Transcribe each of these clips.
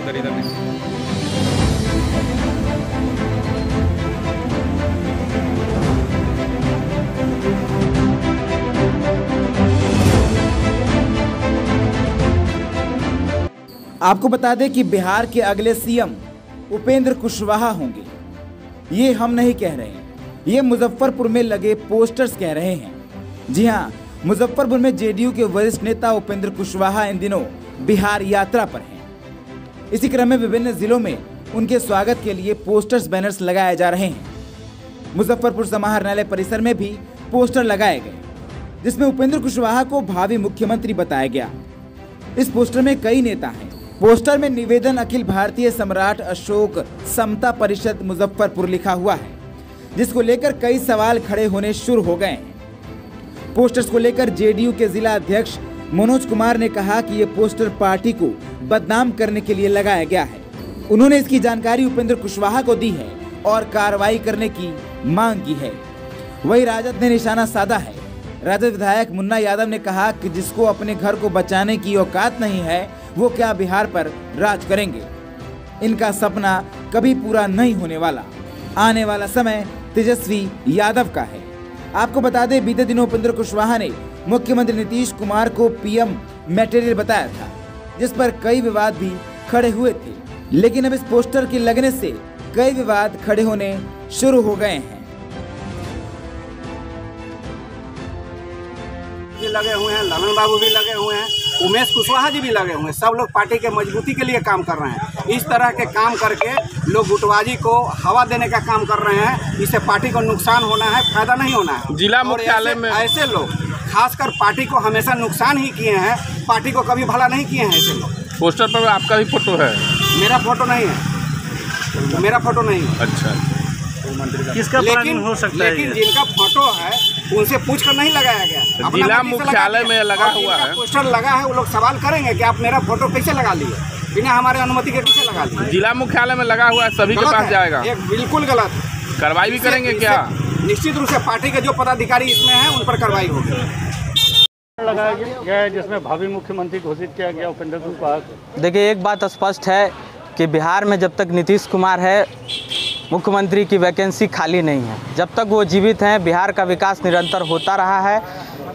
उधर इधर आपको बता दें कि बिहार के अगले सीएम उपेंद्र कुशवाहा होंगे। ये हम नहीं कह रहे हैं। ये मुजफ्फरपुर में लगे पोस्टर्स कह रहे हैं। जी हाँ मुजफ्फरपुर में जेडीयू के वरिष्ठ नेता उपेंद्र कुशवाहा इन दिनों बिहार यात्रा पर हैं। इसी क्रम में विभिन्न जिलों में उनके स्वागत के लिए पोस्टर्स बैनर्स लगाए जा रहे हैं। मुजफ्फरपुर समाहरणालय परिसर में भी पोस्टर लगाए गए, जिसमें उपेंद्र कुशवाहा को भावी मुख्यमंत्री बताया गया। इस पोस्टर में कई नेता हैं। पोस्टर में निवेदन अखिल भारतीय सम्राट अशोक समता परिषद मुजफ्फरपुर लिखा हुआ है, जिसको लेकर कई सवाल खड़े होने शुरू हो गए पोस्टर्स को लेकर जेडीयू के जिला अध्यक्ष मनोज कुमार ने कहा कि ये पोस्टर पार्टी को बदनाम करने के लिए लगाया गया है। उन्होंने इसकी जानकारी उपेंद्र कुशवाहा को दी है और कार्रवाई करने की मांग की है। वही राजद ने निशाना साधा है। राजद विधायक मुन्ना यादव ने कहा कि जिसको अपने घर को बचाने की औकात नहीं है, वो क्या बिहार पर राज करेंगे? इनका सपना कभी पूरा नहीं होने वाला। आने वाला समय तेजस्वी यादव का है। आपको बता दें, बीते दिनों उपेंद्र कुशवाहा ने मुख्यमंत्री नीतीश कुमार को पीएम मटेरियल बताया था। जिस पर कई विवाद भी खड़े हुए थे। लेकिन अब इस पोस्टर के लगने से कई विवाद खड़े होने शुरू हो गए हैं। भी लगे हुए हैं ललन बाबू भी लगे हुए हैं उमेश कुशवाहा जी भी लगे हुए हैं। सब लोग पार्टी के मजबूती के लिए काम कर रहे हैं। इस तरह के काम करके लोग गुटबाजी को हवा देने का काम कर रहे हैं। इससे पार्टी को नुकसान होना है फ़ायदा नहीं होना है। जिला मुख्यालय में- ऐसे लोग खासकर पार्टी को हमेशा नुकसान ही किए हैं पार्टी को कभी भला नहीं किए हैं ऐसे लोग। पोस्टर पर आपका भी फ़ोटो है? मेरा फ़ोटो नहीं है। मेरा फ़ोटो नहीं है। अच्छा। किसका लेकिन हो सकता लेकिन ये? जिनका फ़ोटो है उनसे पूछ कर नहीं लगाया गया। जिला मुख्यालय में लगा हुआ है। पोस्टर लगा है वो लोग सवाल करेंगे कि आप मेरा फ़ोटो कैसे लगा लिए? बिना हमारे अनुमति के कैसे लगा लिए? जिला मुख्यालय में लगा हुआ है सभी के पास जाएगा। ये बिल्कुल गलत है। कार्रवाई भी करेंगे क्या? निश्चित रूप से पार्टी के जो पदाधिकारी इसमें हैं उन पर कार्रवाई होगी। लगाया गया है जिसमें भावी मुख्यमंत्री घोषित किया गया उपेंद्र कुशवाहा को देखिए एक बात स्पष्ट है कि बिहार में जब तक नीतीश कुमार है मुख्यमंत्री की वैकेंसी खाली नहीं है। जब तक वो जीवित हैं बिहार का विकास निरंतर होता रहा है।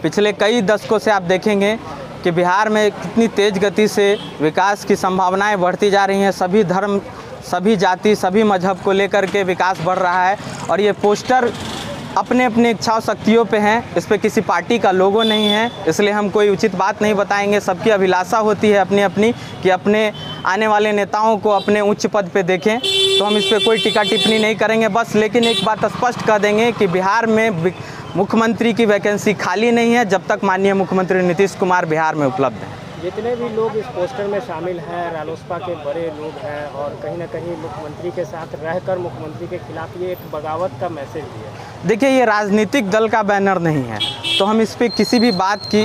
पिछले कई दशकों से आप देखेंगे कि बिहार में कितनी तेज़ गति से विकास की संभावनाएँ बढ़ती जा रही हैं। सभी धर्म सभी जाति सभी मज़हब को लेकर के विकास बढ़ रहा है। और ये पोस्टर अपने अपने इच्छा शक्तियों पे हैं, इस पे किसी पार्टी का लोगो नहीं है, इसलिए हम कोई उचित बात नहीं बताएँगे। सबकी अभिलाषा होती है अपनी अपनी कि अपने आने वाले नेताओं को अपने उच्च पद पे देखें। तो हम इस पे कोई टिका टिप्पणी नहीं करेंगे बस, लेकिन एक बात स्पष्ट कर देंगे कि बिहार में मुख्यमंत्री की वैकेंसी खाली नहीं है, जब तक माननीय मुख्यमंत्री नीतीश कुमार बिहार में उपलब्ध हैं। जितने भी लोग इस पोस्टर में शामिल हैं, रालोसपा के बड़े लोग हैं, और कहीं ना कहीं मुख्यमंत्री के साथ रहकर मुख्यमंत्री के खिलाफ ये एक बगावत का मैसेज दिया देखिए, ये राजनीतिक दल का बैनर नहीं है। तो हम इस पर किसी भी बात की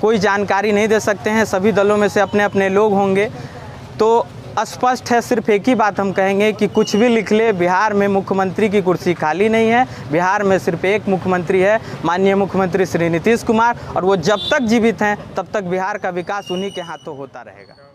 कोई जानकारी नहीं दे सकते हैं। सभी दलों में से अपने अपने लोग होंगे। तो स्पष्ट है, सिर्फ़ एक ही बात हम कहेंगे कि कुछ भी लिख ले, बिहार में मुख्यमंत्री की कुर्सी खाली नहीं है। बिहार में सिर्फ़ एक मुख्यमंत्री है, माननीय मुख्यमंत्री श्री नीतीश कुमार। और वो जब तक जीवित हैं, तब तक बिहार का विकास उन्हीं के हाथों होता रहेगा।